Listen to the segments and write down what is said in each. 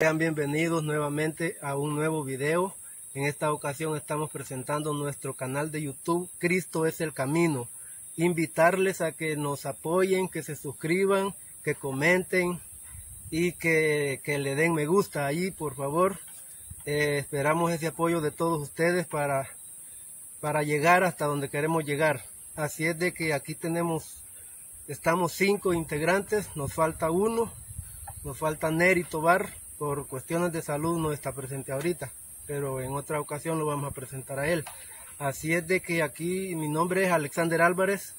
Sean bienvenidos nuevamente a un nuevo video. En esta ocasión estamos presentando nuestro canal de YouTube Cristo es el Camino. Invitarles a que nos apoyen, que se suscriban, que comenten y que, le den me gusta ahí, por favor. Eh, esperamos ese apoyo de todos ustedes para, para llegar hasta donde queremos llegar. Así es de que aquí tenemos, estamos cinco integrantes, nos falta uno, nos falta Neri Tobar por cuestiones de salud no está presente ahorita, pero en otra ocasión lo vamos a presentar a él. Así es de que aquí mi nombre es Alexander Álvarez,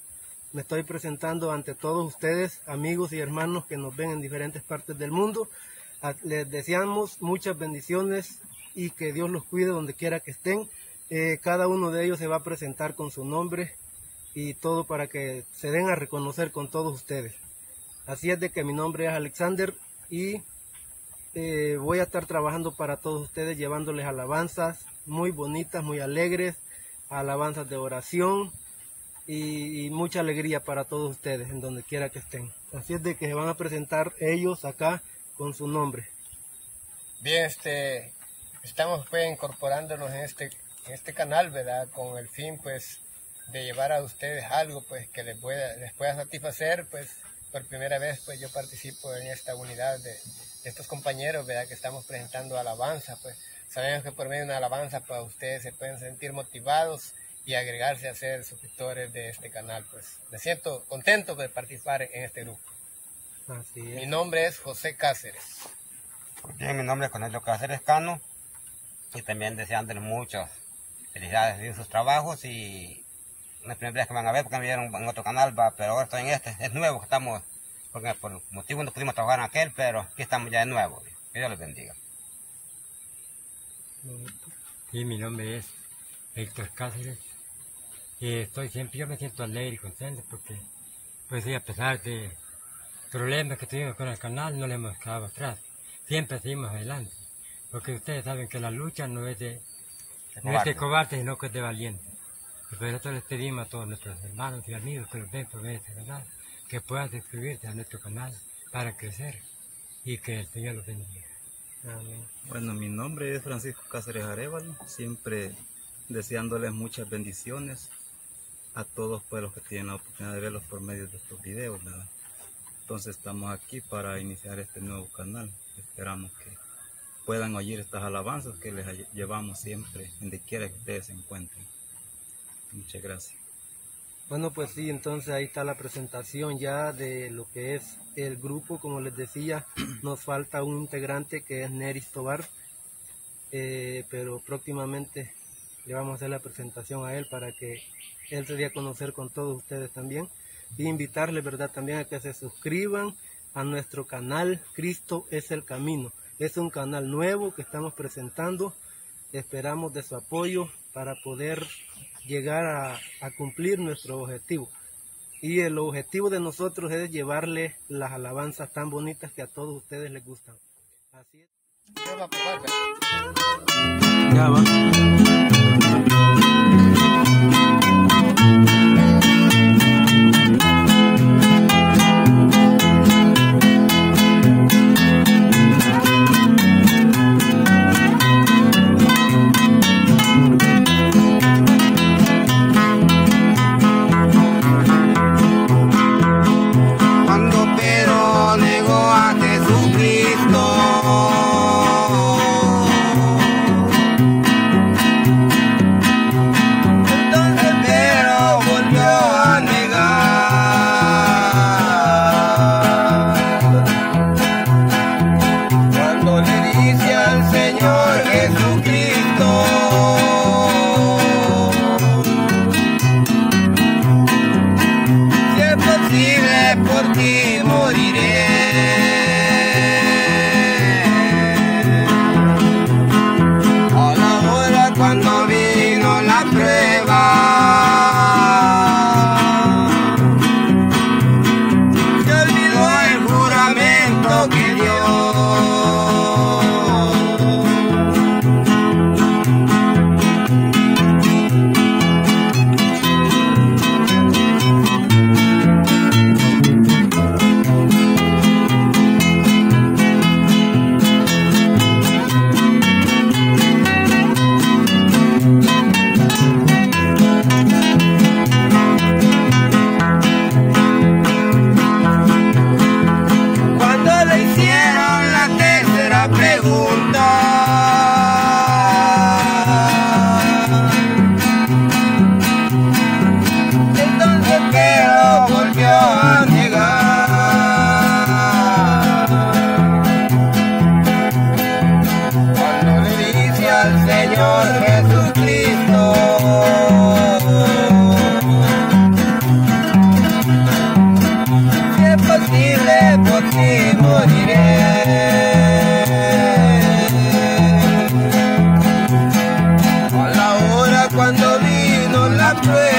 me estoy presentando ante todos ustedes, amigos y hermanos que nos ven en diferentes partes del mundo. Les deseamos muchas bendiciones y que Dios los cuide donde quiera que estén. Eh, cada uno de ellos se va a presentar con su nombre y todo para que se den a reconocer con todos ustedes. Así es de que mi nombre es Alexander y eh, voy a estar trabajando para todos ustedes llevándoles alabanzas muy bonitas, muy alegres, alabanzas de oración y, mucha alegría para todos ustedes en donde quiera que estén. Así es de que se van a presentar ellos acá con su nombre. Bien, este, estamos pues incorporándonos en este, en este canal, ¿verdad? Con el fin pues de llevar a ustedes algo pues que les pueda, les pueda satisfacer, pues por primera vez pues yo participo en esta unidad de, estos compañeros, ¿verdad? Que estamos presentando alabanza, pues sabemos que por medio de una alabanza, pues ustedes se pueden sentir motivados y agregarse a ser suscriptores de este canal, pues me siento contento de participar en este grupo. Así Mi nombre es José Cáceres. Bien, mi nombre es Cornelio Cáceres Cano y también deseándoles muchas felicidades en sus trabajos y la primera vez que van a ver porque me vieron en otro canal, va, pero ahora estoy en este, es nuevo que estamos porque por motivo no pudimos trabajar en aquel, pero aquí estamos ya de nuevo. Que Dios les bendiga. Y mi nombre es Héctor Cáceres. Y estoy siempre, yo me siento alegre y contento porque, pues sí, a pesar de problemas que tuvimos con el canal, no le hemos quedado atrás. Siempre seguimos adelante. Porque ustedes saben que la lucha no es de, no es de cobarde, sino que es de valiente. Y por eso les pedimos a todos nuestros hermanos y amigos que los ven por medio de este canal que puedas suscribirte a nuestro canal para crecer y que el Señor los bendiga. Bueno, mi nombre es Francisco Cáceres Arevalo, siempre deseándoles muchas bendiciones a todos pues, los que tienen la oportunidad de verlos por medio de estos videos. Entonces estamos aquí para iniciar este nuevo canal. Esperamos que puedan oír estas alabanzas que les llevamos siempre, donde quiera que ustedes se encuentren. Muchas gracias. Bueno, pues sí, entonces ahí está la presentación ya de lo que es el grupo. Como les decía, nos falta un integrante que es Neris Tobar, eh, pero próximamente le vamos a hacer la presentación a él para que él se dé a conocer con todos ustedes también. Y invitarles, ¿verdad?, también a que se suscriban a nuestro canal Cristo es el Camino. Es un canal nuevo que estamos presentando. Esperamos de su apoyo para poder llegar a, cumplir nuestro objetivo. Y el objetivo de nosotros es llevarle las alabanzas tan bonitas que a todos ustedes les gustan. Así es. Hey.